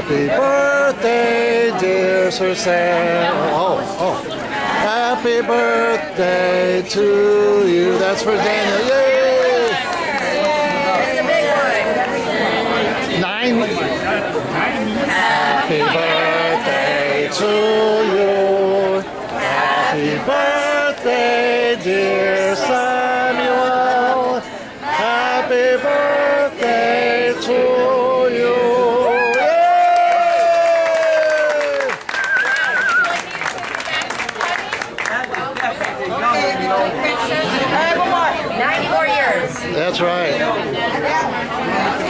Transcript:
Happy birthday, dear Sir Sam. Oh, oh. Happy birthday to you. That's for Daniel. Yay! Nine. Happy birthday to you. Happy birthday, dear Samuel. Happy birthday. That's right.